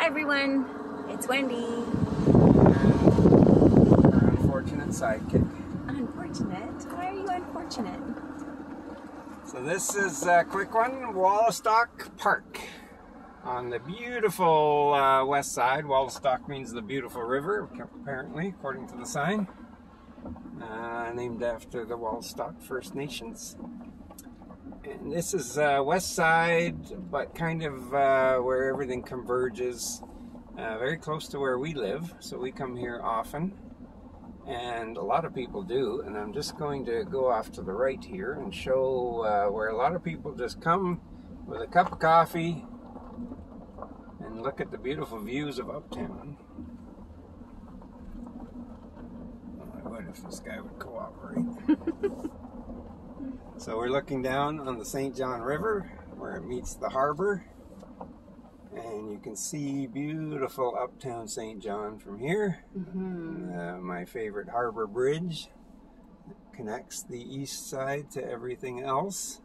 Hi everyone, it's Wendy. and our unfortunate sidekick. Unfortunate? Why are you unfortunate? So this is a quick one, Wolastoq Park. On the beautiful uh, west side, Wolastoq means the beautiful river, apparently, according to the sign. Uh, named after the Wolastoq First Nations. And this is uh, west side, but kind of uh, where everything converges, uh, very close to where we live. So we come here often, and a lot of people do. And I'm just going to go off to the right here and show uh, where a lot of people just come with a cup of coffee and look at the beautiful views of Uptown. Well, I would if this guy would cooperate. So we're looking down on the St. John River where it meets the harbor. And you can see beautiful uptown St. John from here. Mm-hmm. Uh, my favorite harbor bridge connects the east side to everything else.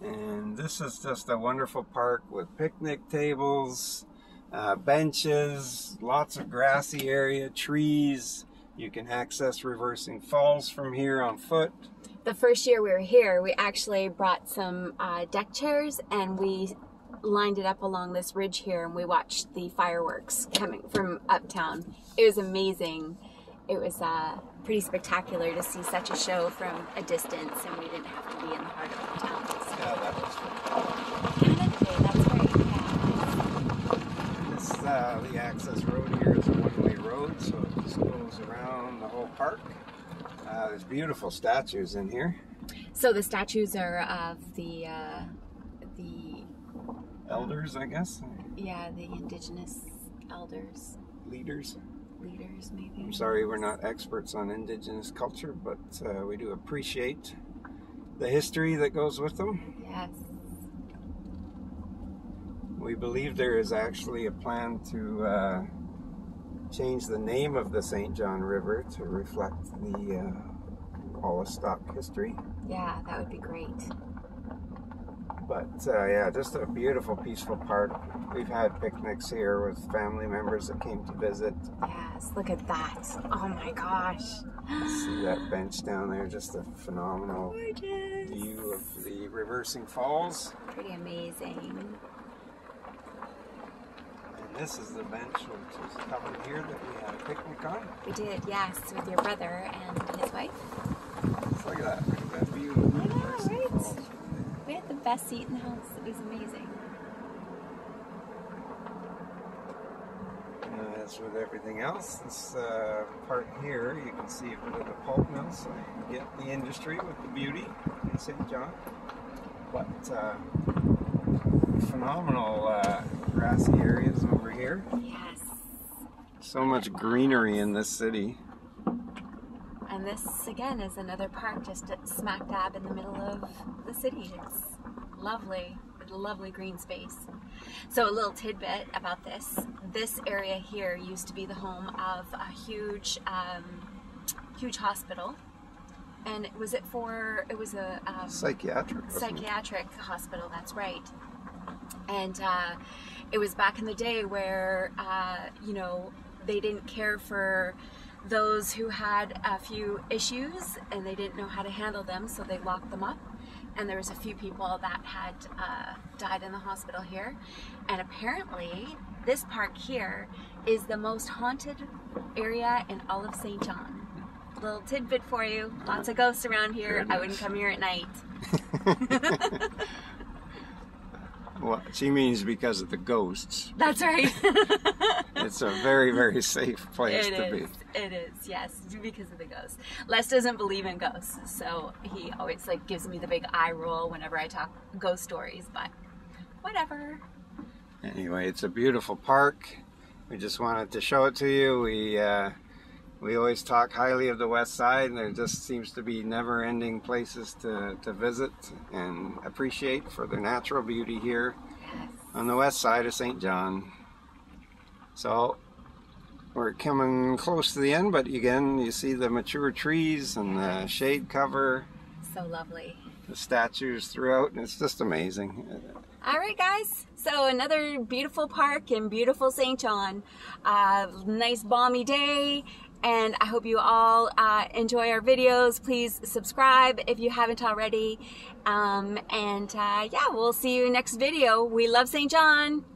And this is just a wonderful park with picnic tables, uh, benches, lots of grassy area, trees. You can access Reversing Falls from here on foot. The first year we were here, we actually brought some uh, deck chairs and we lined it up along this ridge here and we watched the fireworks coming from uptown. It was amazing. It was uh, pretty spectacular to see such a show from a distance and we didn't have to be in the heart of uptown. So. Yeah, that was Canada that's. Yeah. This, uh, the access road here is a one-way road, so it just goes around the whole park. Uh, there's beautiful statues in here. So the statues are of the uh, the Elders, I guess, yeah the indigenous elders leaders. leaders maybe. I'm sorry we're not experts on indigenous culture, but uh, we do appreciate the history that goes with them. Yes. We believe there is actually a plan to uh, change the name of the St. John River to reflect the uh, Wolastoq history. Yeah, that would be great. But uh, yeah, just a beautiful, peaceful park. We've had picnics here with family members that came to visit. Yes, look at that. Oh my gosh. See that bench down there, just a phenomenal Gorgeous. view of the reversing falls. Pretty amazing. And this is the bench which is covered here that we had a picnic on. We did, yes, with your brother and his wife. Just look at that, look at that view I know, right? We had the best seat in the house. It was amazing. Uh, as with everything else, this uh, part here, you can see a bit of the pulp mill, so you get the industry with the beauty in St. John. But uh, phenomenal uh, grassy areas over here. Yes. So much greenery in this city. And this again is another park just smack dab in the middle of the city. It's lovely, with a lovely green space. So a little tidbit about this: this area here used to be the home of a huge, um, huge hospital, and was it for? It was a um, Psychiatric. psychiatric hospital. That's right. And uh, it was back in the day where uh, you know they didn't care for those who had a few issues and they didn't know how to handle them, so they locked them up. And there was a few people that had uh, died in the hospital here. And apparently, this park here is the most haunted area in all of St. John. Little tidbit for you. Lots of ghosts around here. I wouldn't come here at night. Well, she means because of the ghosts. That's right. It's a very, very safe place It to is. be. It is. Yes, because of the ghosts. Les doesn't believe in ghosts, so he always like gives me the big eye roll whenever I talk ghost stories. But whatever. Anyway, it's a beautiful park. We just wanted to show it to you. We uh, we always talk highly of the West Side, and there just seems to be never-ending places to, to visit and appreciate for the natural beauty here Yes. on the west side of St. John. So we're coming close to the end, but again, you see the mature trees and the shade cover. So lovely. the statues throughout, and it's just amazing. All right, guys. So another beautiful park in beautiful St. John. Uh, nice balmy day. And I hope you all uh, enjoy our videos. Please subscribe if you haven't already. Um, and uh, yeah, we'll see you next video. We love St. John.